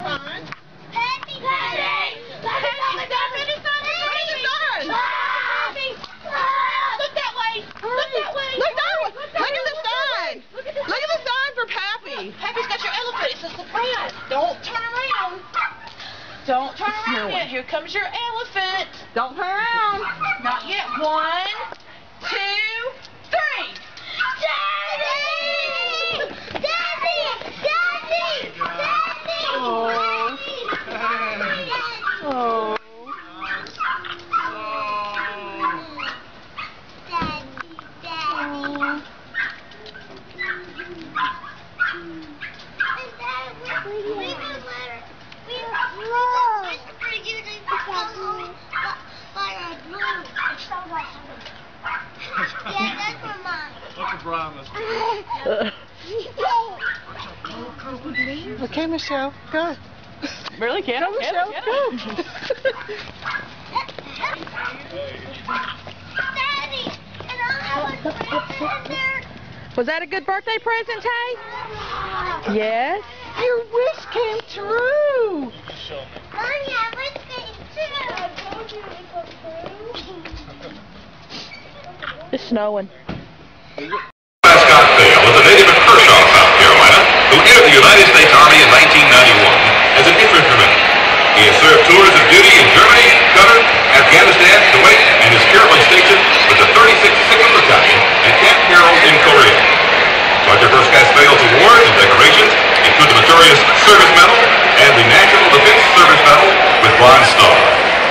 Look that way. Look that way. Look that way. Look at the sign. Look at the sign for Pappy. Pappy's got your elephant. It's a surprise. Don't turn around. Don't turn around yet. Here comes your elephant. Don't turn around. Not yet. One, two, three. Daddy! Daddy! Daddy! Daddy! Oh. Oh. Yeah, that's for mine. Look at Brian. Let's Okay, Michelle. Go. Really? Can Go, Michelle. Go. Daddy, and I'll have a present in there. Was that a good birthday present, Tay? Yes. Your wish came true. Mommy, I was getting too. I told you it was true. It's snowing. Prescott Vale was a native of Kershaw, South Carolina, who entered the United States Army in 1991 as an infantryman. He has served tours of duty in Germany, Qatar, Afghanistan, Kuwait, and is currently Sergeant Prescott Vale's awards and decorations include the Meritorious Service Medal and the National Defense Service Medal with Bronze Star.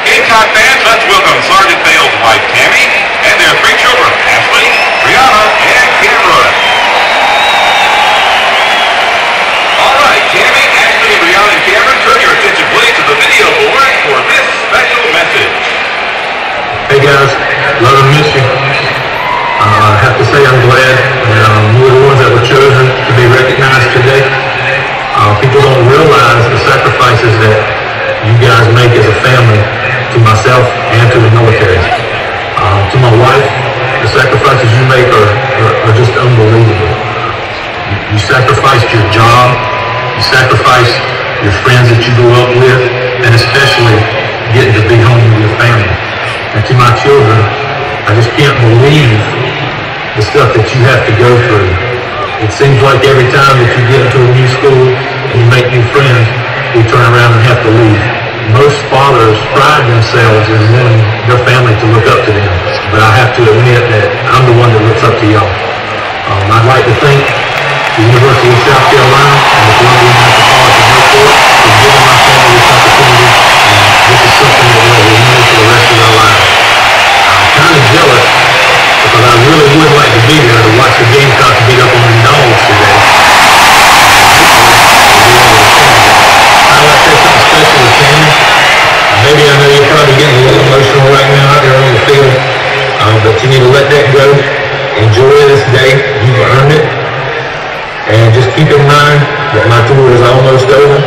Gamecock fans, let's welcome Sergeant Vale's wife Tammy and their three children, Ashley, Brianna, and Cameron. All right, Tammy, Ashley, Brianna, and Cameron, turn your attention please to the video board for this special message. Hey guys, love and miss you. Uh, I have to say I'm glad that um, you were the ones that were chosen to be recognized today. Uh, people don't realize the sacrifices that you guys make as a family to myself and to the military. Uh, to my wife, the sacrifices you make are, are, are just unbelievable. You, you sacrificed your job, you sacrificed your friends that you grew up with, and especially getting to be home with your family. And to my children, I just can't believe the stuff that you have to go through. It seems like every time that you get into a new school and you make new friends, you turn around and have to leave. Most fathers pride themselves in wanting their family to look up to them, but I have to admit that I'm the one that looks up to y'all. Um, I'd like to thank the University of South Carolina and the Columbia Metropolitan Airport for giving my family this opportunity. And this is something that we'll remember for the rest of our lives. I'm kind of jealous because I really would like to be there to watch the Gamecocks beat up on the Dogs today. I'd like say something special to Tammy. Maybe I know you're probably getting a little emotional right now out there on the field, uh, but you need to let that go. Enjoy this day. You've earned it. And just keep in mind that my tour is almost over.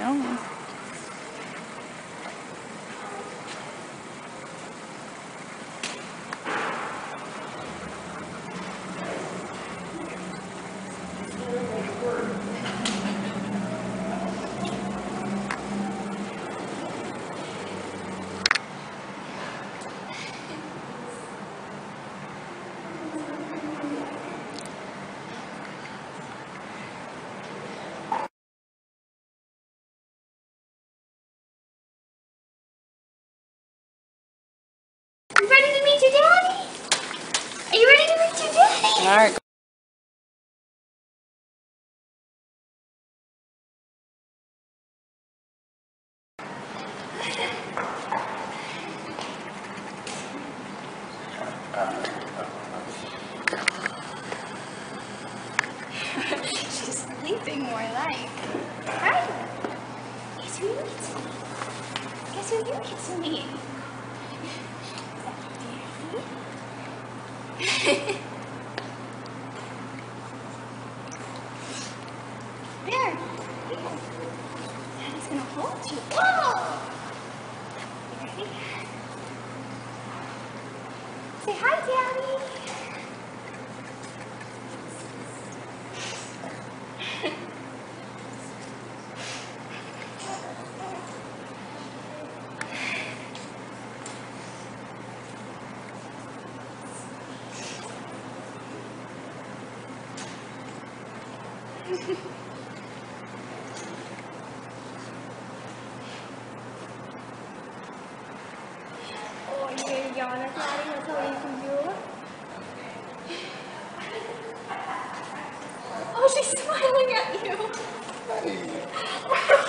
I know. You ready to meet your daddy? Are you ready to meet your daddy? All right. She's sleeping more like. Right? Guess who you get to meet? Guess who you get to meet? there. Daddy's gonna hold you. Say hi, Daddy. Oh, you're gonna yawn at Daddy? That's all you can do? Oh, she's smiling at you. Uh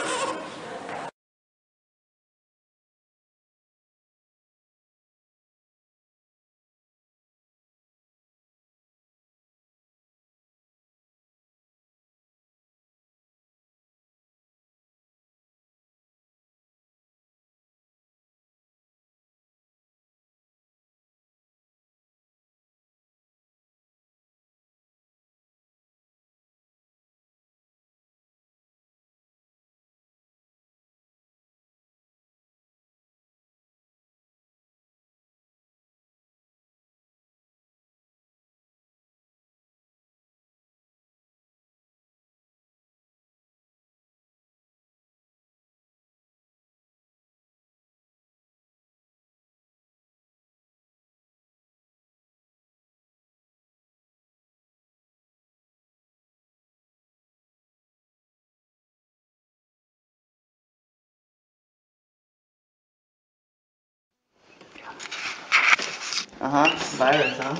huh. Virus, huh?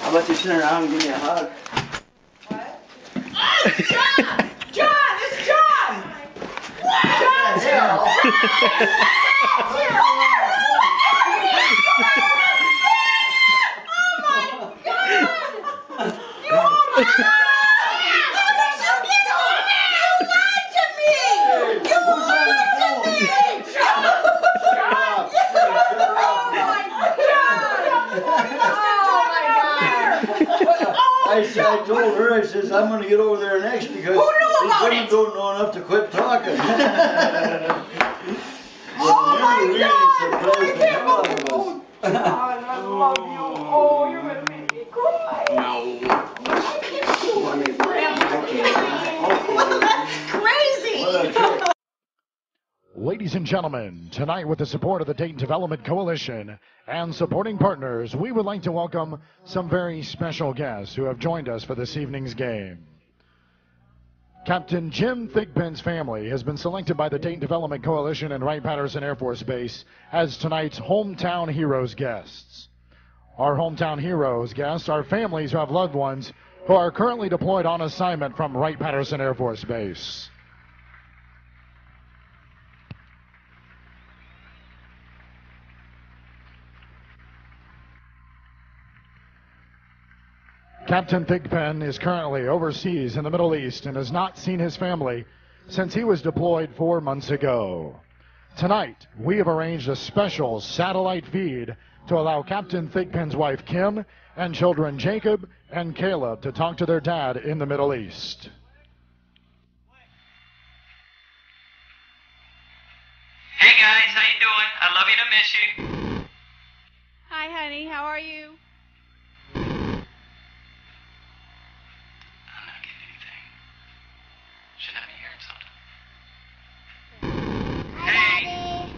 How about you turn around and give me a hug? What? John! John! It's John! John! I, s- I told her, I says, I'm gonna get over there next because Who knew these about women it? don't know enough to quit talking. Oh my God! I can't hell out of believe-. Oh, I love you. Oh, you're Ladies and gentlemen, tonight with the support of the Dayton Development Coalition and supporting partners, we would like to welcome some very special guests who have joined us for this evening's game. Captain Jim Thigpen's family has been selected by the Dayton Development Coalition and Wright-Patterson Air Force Base as tonight's hometown heroes guests. Our hometown heroes guests are families who have loved ones who are currently deployed on assignment from Wright-Patterson Air Force Base. Captain Thigpen is currently overseas in the Middle East and has not seen his family since he was deployed four months ago. Tonight, we have arranged a special satellite feed to allow Captain Thigpen's wife Kim and children Jacob and Caleb to talk to their dad in the Middle East. Hey guys, how you doing? I love you and miss you. Hi, honey. How are you? I'm not getting anything. Should have me hearing something. hey,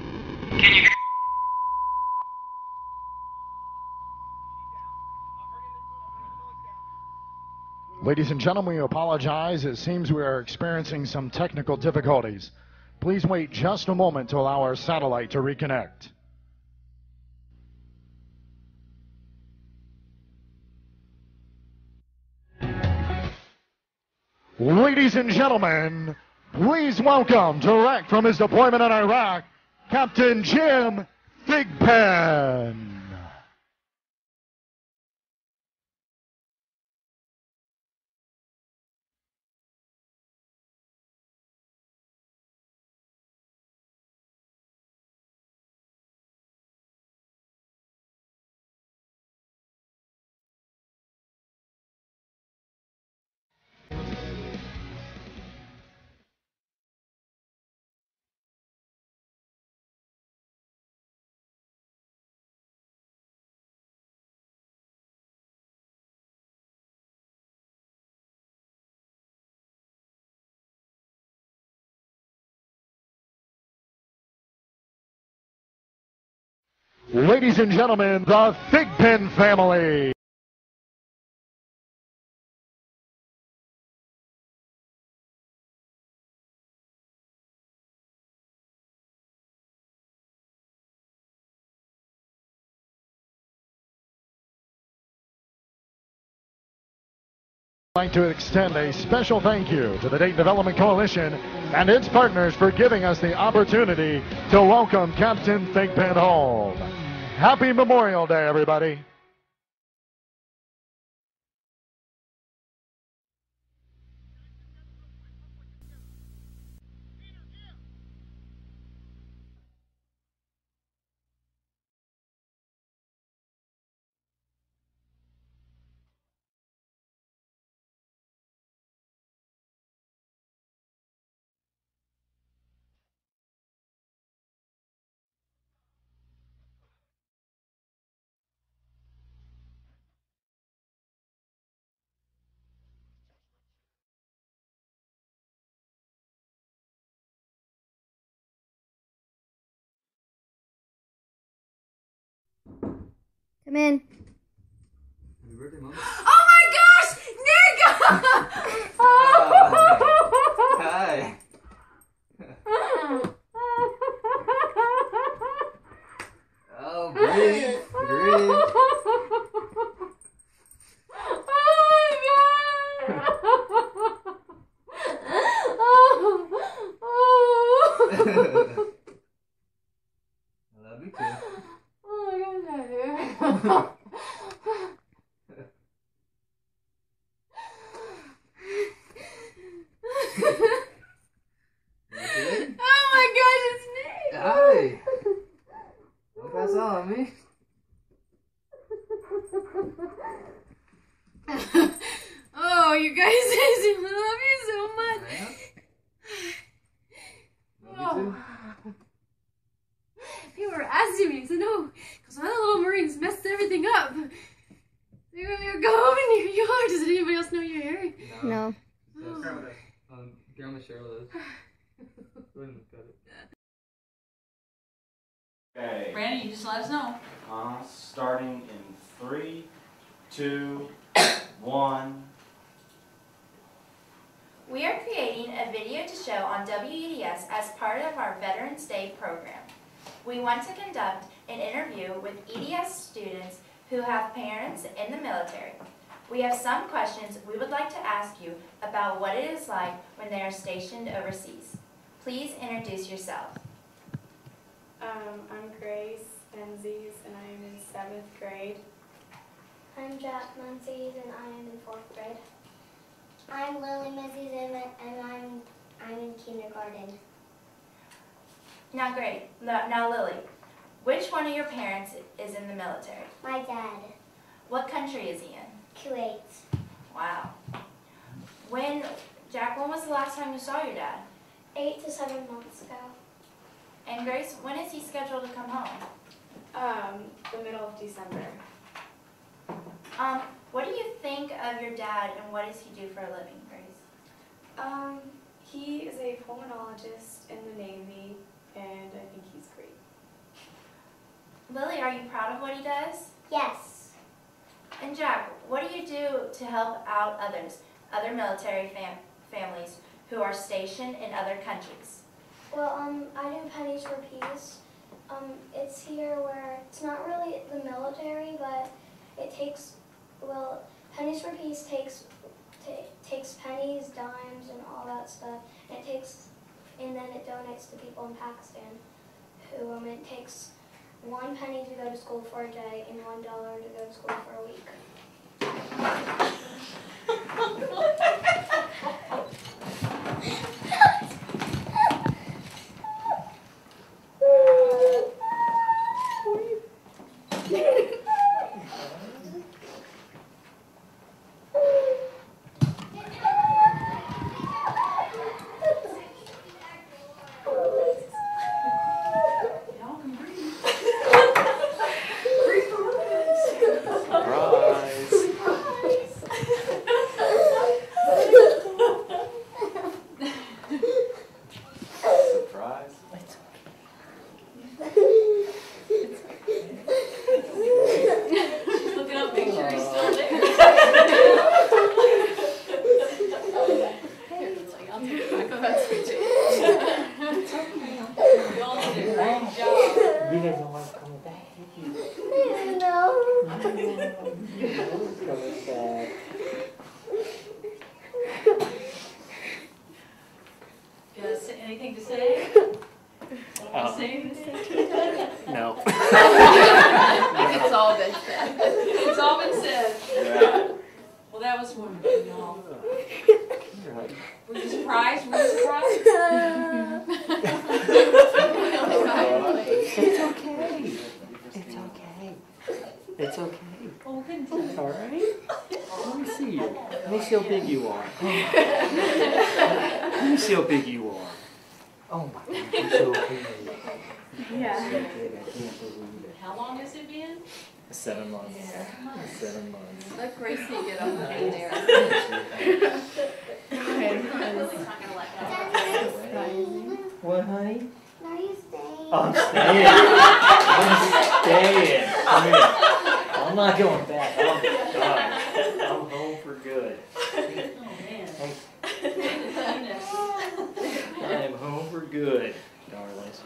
can you hear? Ladies and gentlemen, we apologize. It seems we are experiencing some technical difficulties. Please wait just a moment to allow our satellite to reconnect. Ladies and gentlemen, please welcome direct from his deployment in Iraq, Captain Jim Thigpen. Ladies and gentlemen, the Thigpen family. Like to extend a special thank you to the Dayton Development Coalition and its partners for giving us the opportunity to welcome Captain Thigpen home. Happy Memorial Day, everybody. Come in. Happy birthday, Mom. Oh my gosh! Nick! Hi. Oh, breathe. Breathe. Oh I Non. Okay. Brandon, you just let us know. Uh, starting in three, two, one. We are creating a video to show on WEDS as part of our Veterans Day program. We want to conduct an interview with EDS students who have parents in the military. We have some questions we would like to ask you about what it is like when they are stationed overseas. Please introduce yourself. Um, I'm Grace Menzies and I am in seventh grade. I'm Jack Menzies and I am in fourth grade. I'm Lily Menzies and and I'm I'm in kindergarten. Now great, now now, Lily, which one of your parents is in the military? My dad, What country is he in? Kuwait. Wow. When, Jack, when was the last time you saw your dad? Eight to seven months ago. And Grace, when is he scheduled to come home? Um, the middle of December. Um, what do you think of your dad and what does he do for a living, Grace? Um, he is a pulmonologist in the Navy and I think he's great. Lily, are you proud of what he does? Yes. And Jack, what do you do to help out others, other military fam- families who are stationed in other countries? Well, um, I do pennies for peace. Um, it's here where it's not really the military, but it takes well, pennies for peace takes ta- takes pennies, dimes, and all that stuff. And it takes and then it donates to people in Pakistan who um, it takes one penny to go to school for a day and one dollar to go to school for a week. Surprise. She's looking up, make sure he's still there. It's like, I'll take it back if that's what you- You all did a great job. You guys don't want to come back, did you? No. Coming back. You got s- anything to say? Uh, Say anything? No. It's all been said. It's all been said. Yeah. Well, that was wonderful, y'all. Were you surprised? Were you surprised? It's okay. It's okay. It's okay. Oh. It's all right. Let me see you. Let me see how big you are. Let me see how big you are. Oh my God, you're so big. Yeah. So big, I can't believe it. How long has it been? Seven months. Seven months. Let Gracie get up in there. What, honey? Are you staying? I'm staying. I'm staying. Come here. I'm not going back. I'm done. I'm home for good. Oh, I am home for good, darlings.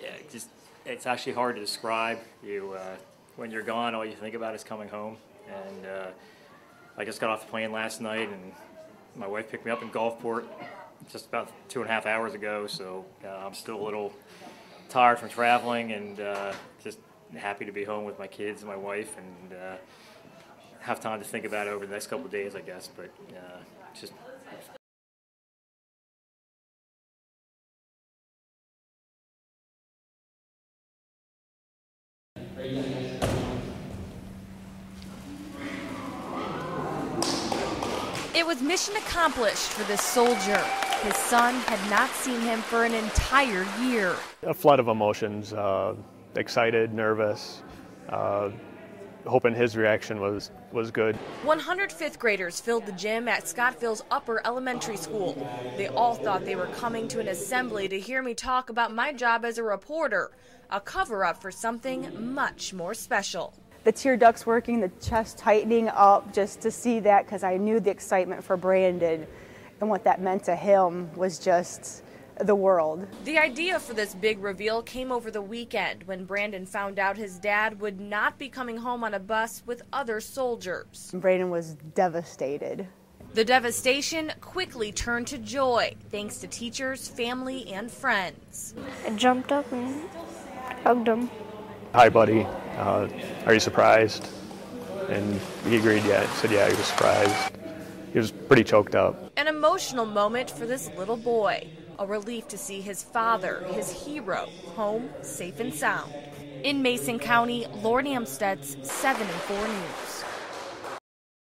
Yeah, just it's actually hard to describe. You uh, when you're gone, all you think about is coming home. And uh, I just got off the plane last night, and my wife picked me up in Gulfport just about two and a half hours ago. So uh, I'm still a little tired from traveling, and uh, just happy to be home with my kids and my wife, and uh, have time to think about it over the next couple of days, I guess. But uh, just It was mission accomplished for this soldier. His son had not seen him for an entire year. a flood of emotions uh, excited, nervous, uh, hoping his reaction was was good. 105th graders filled the gym at Scottville's Upper Elementary School. They all thought they were coming to an assembly to hear me talk about my job as a reporter, a cover up for something much more special. The tear ducts working, the chest tightening up just to see that because I knew the excitement for Brandon and what that meant to him was just the world. The idea for this big reveal came over the weekend when Brandon found out his dad would not be coming home on a bus with other soldiers. Brandon was devastated. The devastation quickly turned to joy thanks to teachers, family, and friends. I jumped up and hugged him. Hi, buddy. Uh, are you surprised? And he agreed. Yeah, he said yeah, he was surprised. He was pretty choked up. An emotional moment for this little boy. A relief to see his father, his hero, home safe and sound. In Mason County, Lord Amsted's 7 and 4 News.